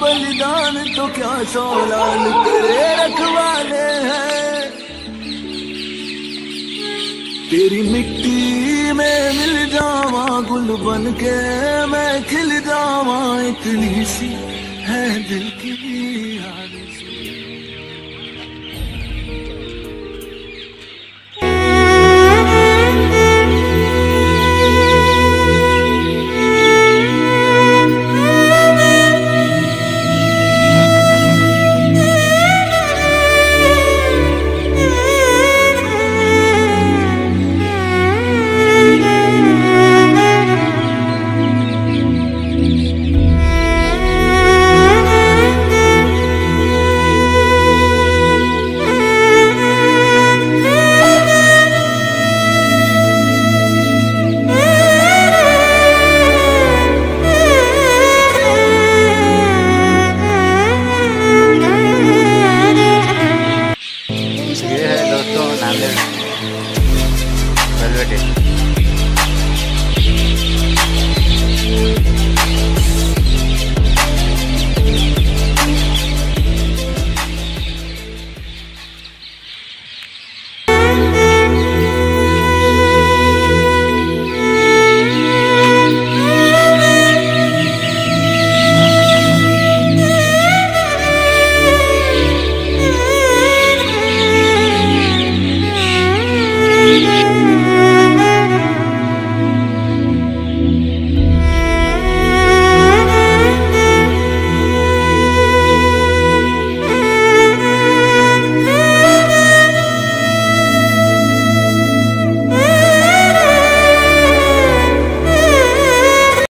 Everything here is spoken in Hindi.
बलिदान तो क्या सौ लाल तेरे रखवाले हैं तेरी मिट्टी में मिल जावा गुल बन के मैं खिल जावा इतनी सी है दिल की आरज़ू। ये है दोस्तों रेलवे स्टेशन